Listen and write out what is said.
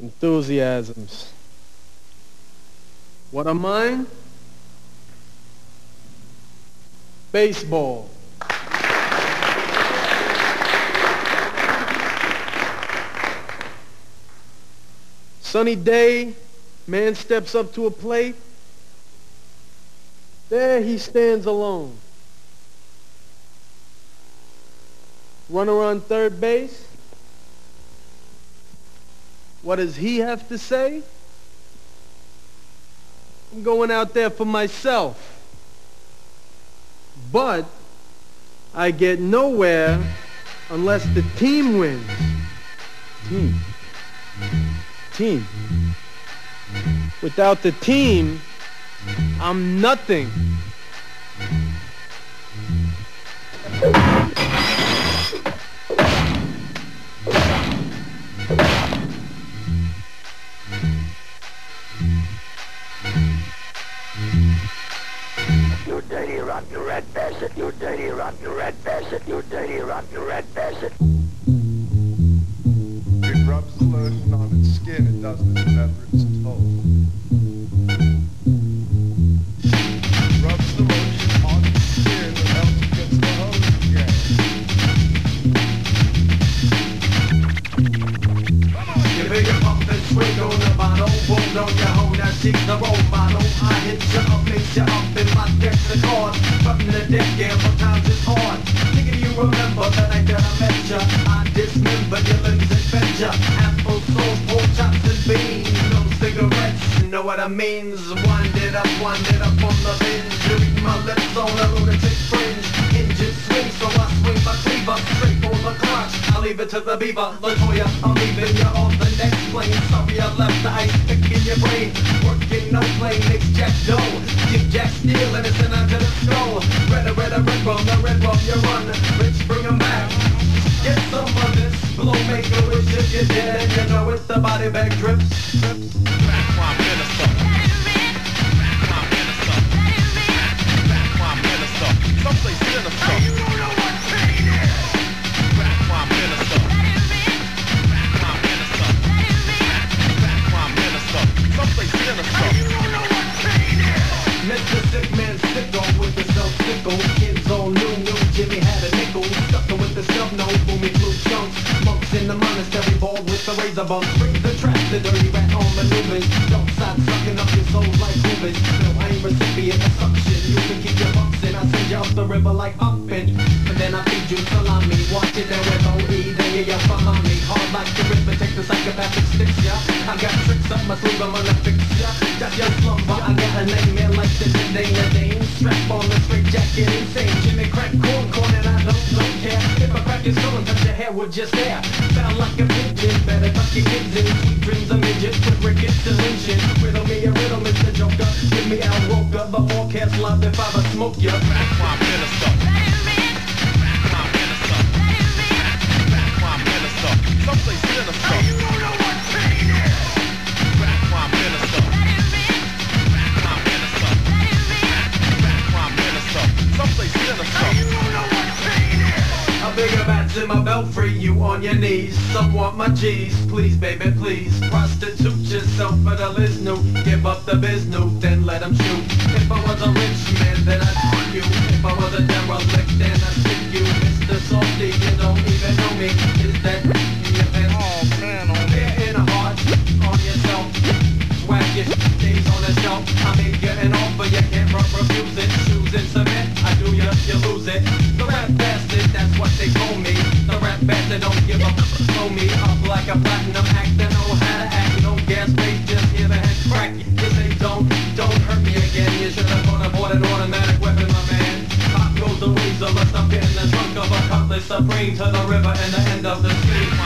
enthusiasms. What are mine? Baseball. Sunny day, man steps up to a plate. There he stands alone. Runner on third base. What does he have to say? I'm going out there for myself. But I get nowhere unless the team wins. Team. Team. Without the team, I'm nothing. You dirty rotten red bastard, you dirty rotten red bastard, you dirty rotten red bastard. It rubs the lotion on its skin, it doesn't she's the role model. I hit you up, mix you up in my decks of cards, cutting the deck, yeah, sometimes it's hard. Thinking you remember the night that I met ya, I dismember your limbs and fed ya. Apple sauce, pork chops and beans, no cigarettes, you know what I mean? Wind it up, wind it up on the binge, you read my lips on a lunatic fringe. Engine swing, so I swing my cleaver straight for the crotch. I'll leave it to the beaver, Latoya, I'm leaving you on the next plane. Sorry I left the ice what pain. Mr. Sick sickle with the self new, new Jimmy with the chunks. Monks in the monastery bald with the razor bump. Yell behind me. Hard like the river, take the psychopathic sticks, yeah. I got tricks up my sleeve, I'm gonna fix ya. That's your slumber. I got a nightmare like the Dane the Dane. Strap on the straight jacket, insane. Jimmy crack corn, corn, and I don't, don't care. If I crack your skull and touch your hair with just air. Sound like a pigeon, better tuck your kids in. Sweet dreams of midgets with rickets and lynching. Riddle me a riddle, Mr. Joker. Give me Al Roker, the forecast live if I ever smoke ya. Belfry, you on your knees. Some want my G's, please baby please. Prostitute yourself for the Liznu. Give up the biznu, then let 'em shoot. If I was a rich man, then I'd fuck you. Bastard don't give up, slow me up like a platinum act. They know how to act, no gas face, just hear the head crack. You say don't, don't hurt me again. You should have gone aboard an automatic weapon, my man. Pop goes the weasel, let's up in the trunk of a cutlass supreme to the river and the end of the street.